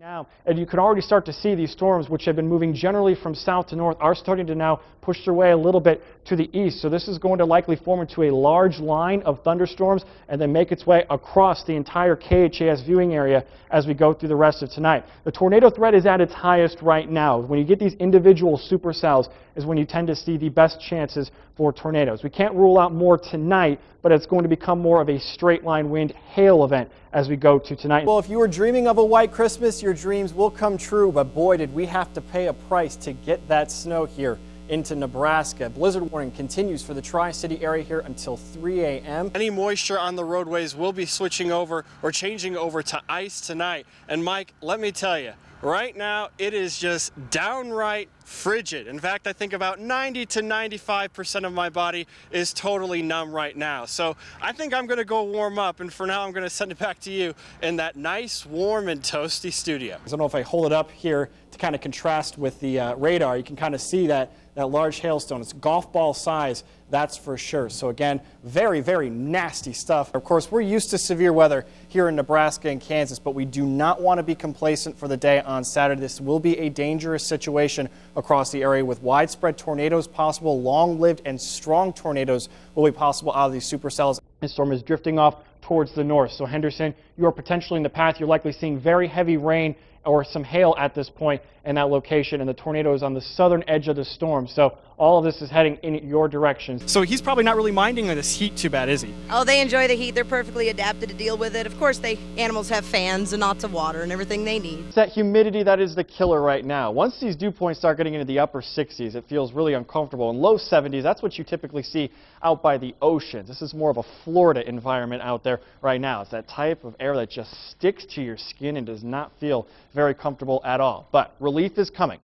now, and you can already start to see these storms, which have been moving generally from south to north, are starting to now push their way a little bit to the east. So this is going to likely form into a large line of thunderstorms and then make its way across the entire KHAS viewing area as we go through the rest of tonight. The tornado threat is at its highest right now. When you get these individual supercells is when you tend to see the best chances for tornadoes. We can't rule out more tonight, but it's going to become more of a straight line wind hail event as we go to tonight. Well, if you were dreaming of a white Christmas, your dreams will come true, but boy, did we have to pay a price to get that snow here into Nebraska. Blizzard warning continues for the Tri-City area here until 3 a.m. Any moisture on the roadways will be switching over or changing over to ice tonight. And Mike, let me tell you, right now it is just downright frigid. In fact, I think about 90 to 95% of my body is totally numb right now. So I think I'm going to go warm up. And for now, I'm going to send it back to you in that nice, warm, and toasty studio. I don't know if I hold it up here to kind of contrast with the uh, radar. You can kind of see that that large hailstone. It's golf ball size, that's for sure. So again, very, very nasty stuff. Of course, we're used to severe weather here in Nebraska and Kansas, but we do not want to be complacent for the day Saturday. This will be a dangerous situation across the area with widespread tornadoes possible. Long-lived and strong tornadoes will be possible out of these supercells. This storm is drifting off towards the north. So Henderson, you are potentially in the path. You're likely seeing very heavy rain or some hail at this point in that location, and the tornado is on the southern edge of the storm. So all of this is heading in your direction. So he's probably not really minding this heat too bad, is he? Oh, they enjoy the heat. They're perfectly adapted to deal with it. Of course, they animals have fans and lots of water and everything they need. It's that humidity that is the killer right now. Once these dew points start getting into the upper 60s, it feels really uncomfortable. In low 70s, that's what you typically see out by the ocean. This is more of a Florida environment out there right now. It's that type of air that just sticks to your skin and does not feel very comfortable at all. But relief is coming.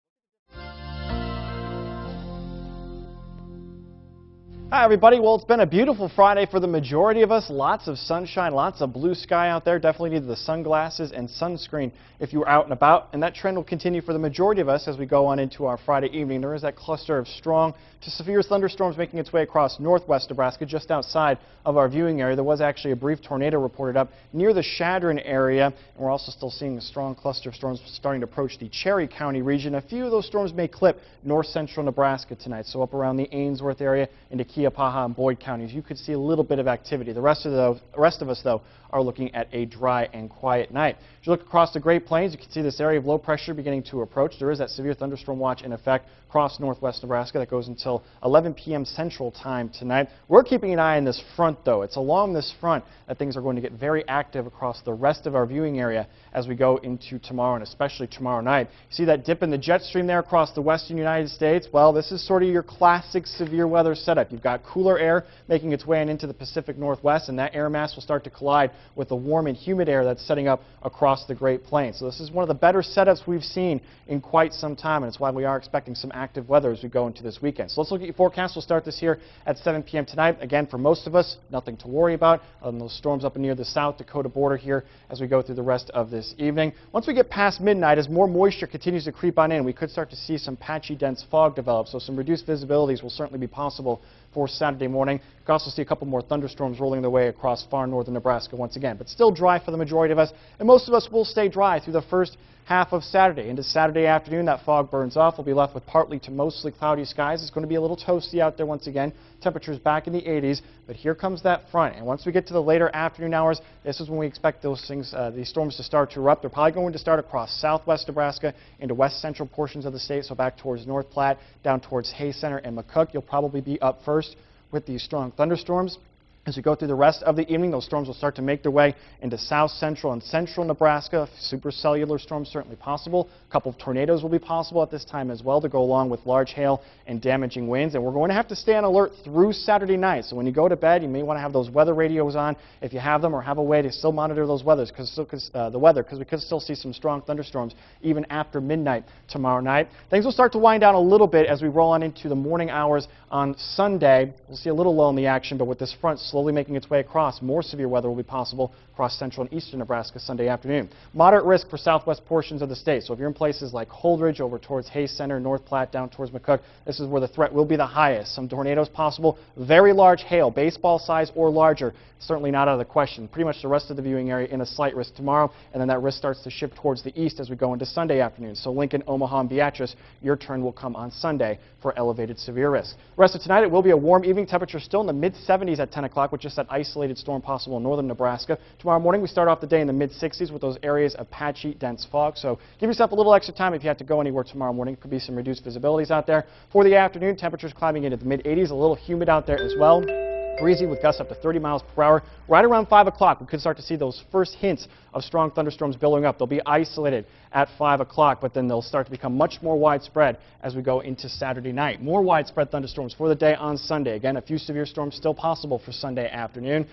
Hi, everybody. Well, it's been a beautiful Friday for the majority of us. Lots of sunshine, lots of blue sky out there. Definitely need the sunglasses and sunscreen if you are out and about. And that trend will continue for the majority of us as we go on into our Friday evening. There is that cluster of strong to severe thunderstorms making its way across northwest Nebraska, just outside of our viewing area. There was actually a brief tornado reported up near the Chadron area. And we're also still seeing a strong cluster of storms starting to approach the Cherry County region. A few of those storms may clip north central Nebraska tonight, so up around the Ainsworth area into Keya Paha and Boyd counties. You could see a little bit of activity. The rest of, the rest of us, though, are looking at a dry and quiet night. As you look across the Great Plains, you can see this area of low pressure beginning to approach. There is that severe thunderstorm watch in effect across northwest Nebraska that goes until 11 p.m. Central Time tonight. We're keeping an eye on this front, though. It's along this front that things are going to get very active across the rest of our viewing area as we go into tomorrow and especially tomorrow night. You see that dip in the jet stream there across the western United States? Well, this is sort of your classic severe weather setup. You've got cooler air making its way into the Pacific Northwest, and that air mass will start to collide with the warm and humid air that's setting up across the Great Plains. So this is one of the better setups we've seen in quite some time, and it's why we are expecting some active weather as we go into this weekend. So let's look at your forecast. We'll start this here at 7 p.m. tonight. Again, for most of us, nothing to worry about. Um, those storms up near the South Dakota border here as we go through the rest of this evening. Once we get past midnight, as more moisture continues to creep on in, we could start to see some patchy, dense fog develop. So some reduced visibilities will certainly be possible for Saturday morning. You can also see a couple more thunderstorms rolling their way across far northern Nebraska once again, but still dry for the majority of us. And most of us will stay dry through the first half of Saturday. Into Saturday afternoon, that fog burns off. We'll be left with partly to mostly cloudy skies. It's going to be a little toasty out there once again. Temperatures back in the 80s, but here comes that front. And once we get to the later afternoon hours, this is when we expect those things, uh, these storms to start to erupt. They're probably going to start across southwest Nebraska into west central portions of the state, so back towards North Platte, down towards Hayes Center and McCook. You'll probably be up first with these strong thunderstorms. As we go through the rest of the evening, those storms will start to make their way into south central and central Nebraska. Supercellular storms certainly possible. A couple of tornadoes will be possible at this time as well to go along with large hail and damaging winds. And we're going to have to stay on alert through Saturday night. So when you go to bed, you may want to have those weather radios on if you have them or have a way to still monitor those weathers because uh, the weather because we could still see some strong thunderstorms even after midnight tomorrow night. Things will start to wind down a little bit as we roll on into the morning hours on Sunday. We'll see a little lull in the action, but with this front slowly making its way across. More severe weather will be possible across central and eastern Nebraska Sunday afternoon. Moderate risk for southwest portions of the state. So if you're in places like Holdrege over towards Hayes Center, North Platte, down towards McCook, this is where the threat will be the highest. Some tornadoes possible. Very large hail, baseball size or larger. Certainly not out of the question. Pretty much the rest of the viewing area in a slight risk tomorrow, and then that risk starts to shift towards the east as we go into Sunday afternoon. So Lincoln, Omaha, and Beatrice, your turn will come on Sunday for elevated severe risk. The rest of tonight, it will be a warm evening temperature still in the mid-70s at 10 o'clock with just that isolated storm possible in northern Nebraska. Tomorrow morning, we start off the day in the mid-60s with those areas of patchy, dense fog. So give yourself a little extra time if you have to go anywhere tomorrow morning. Could be some reduced visibilities out there. For the afternoon, temperatures climbing into the mid-80s, a little humid out there as well breezy with gusts up to 30 miles per hour. Right around 5 o'clock, we could start to see those first hints of strong thunderstorms billowing up. They'll be isolated at 5 o'clock, but then they'll start to become much more widespread as we go into Saturday night. More widespread thunderstorms for the day on Sunday. Again, a few severe storms still possible for Sunday afternoon.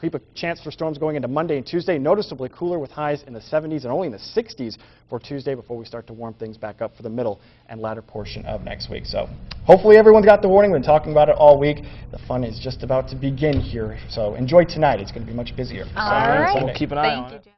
Keep a chance for storms going into Monday and Tuesday. Noticeably cooler with highs in the 70s and only in the 60s for Tuesday before we start to warm things back up for the middle and latter portion of next week. So hopefully everyone's got the warning. We've been talking about it all week. The fun is just about to begin here. So enjoy tonight. It's going to be much busier. All Saturday right. We'll keep an eye Thank on you, it.